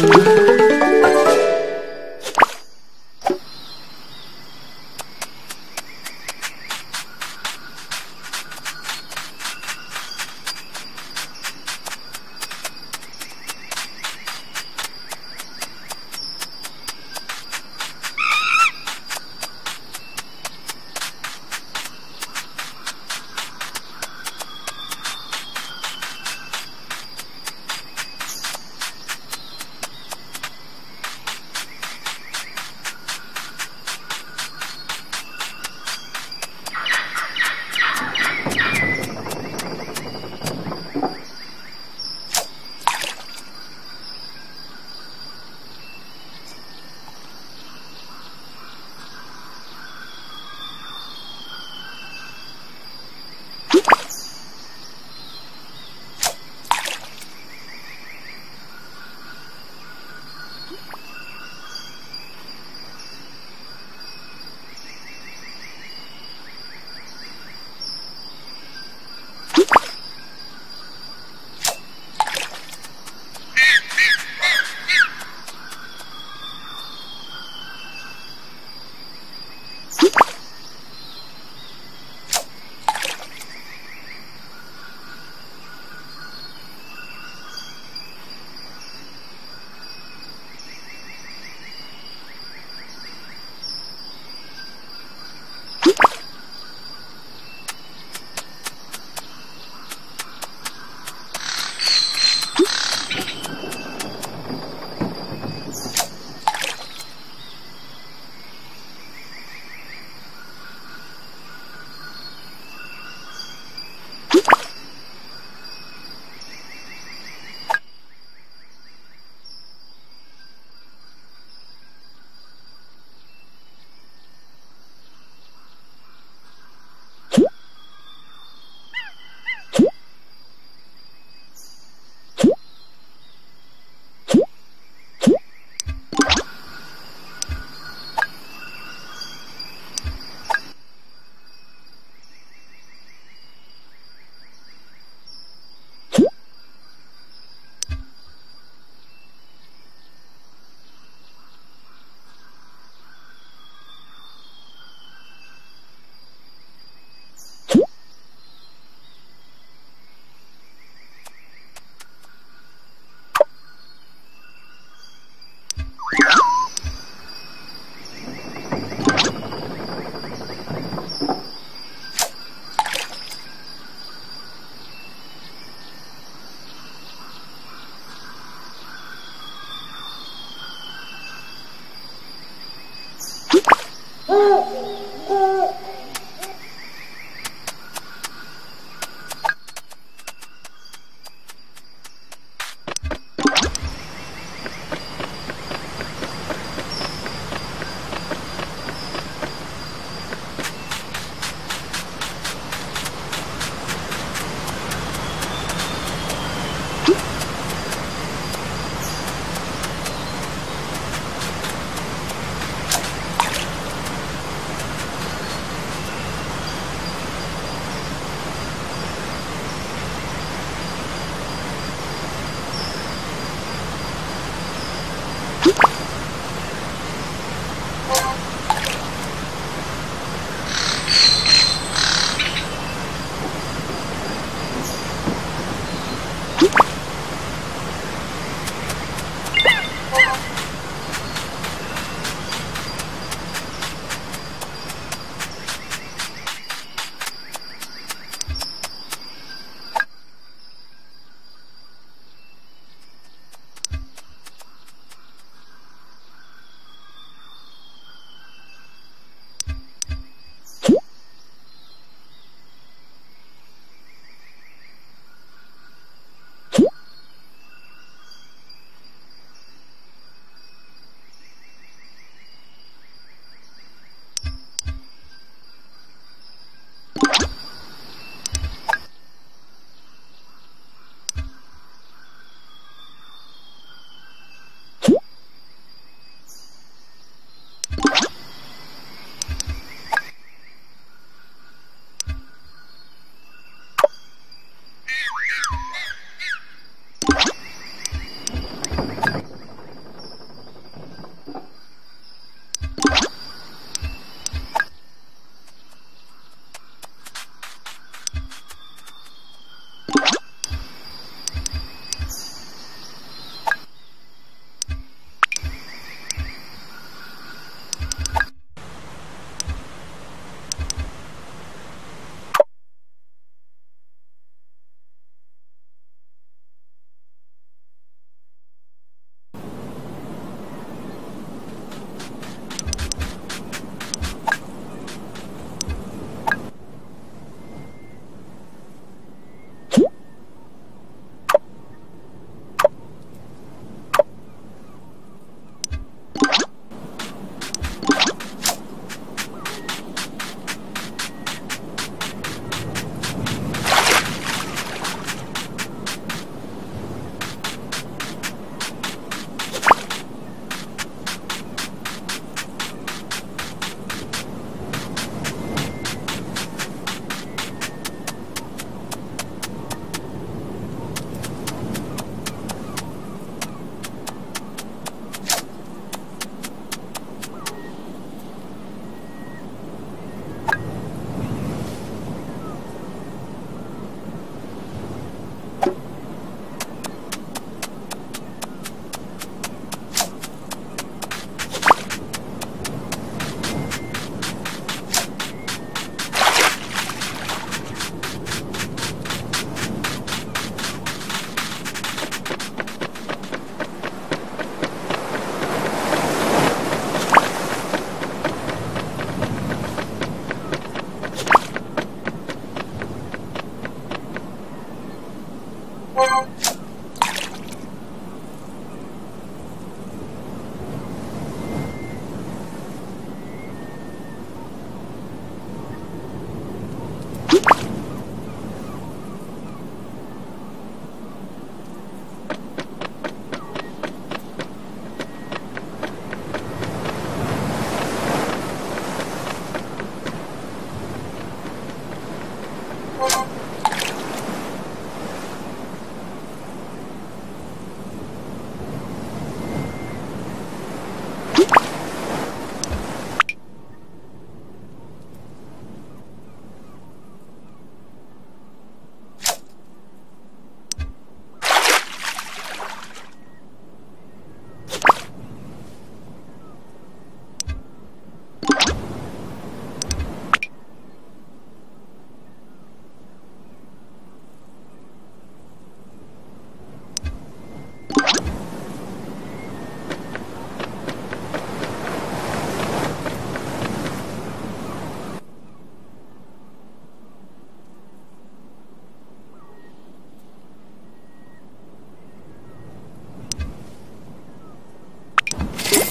Thank you.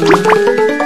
Música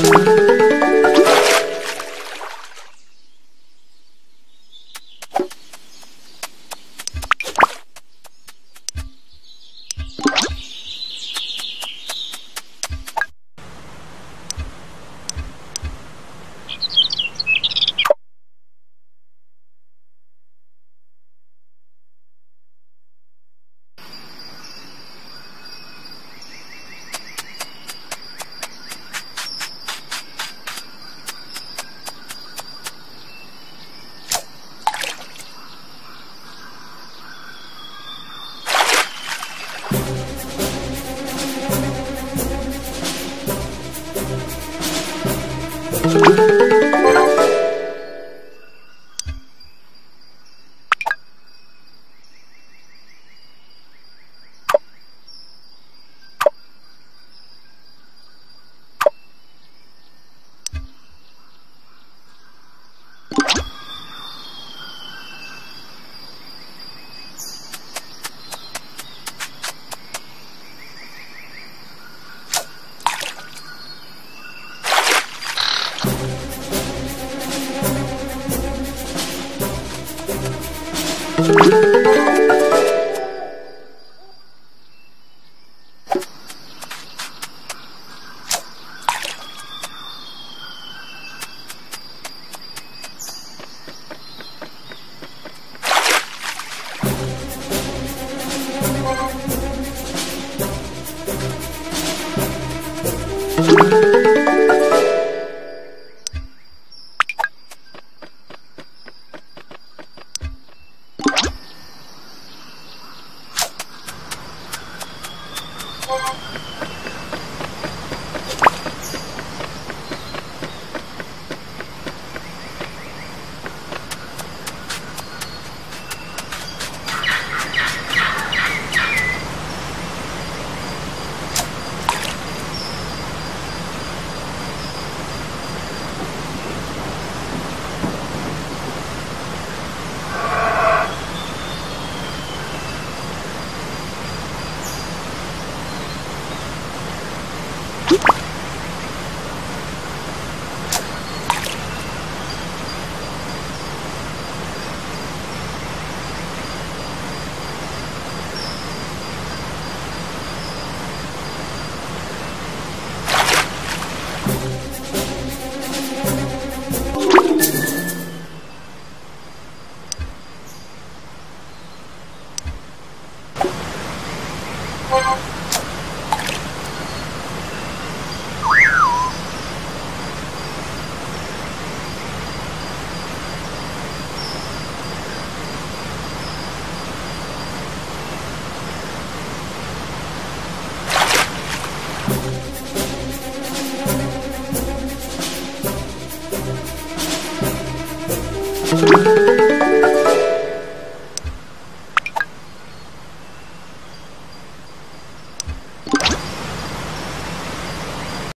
Thank you.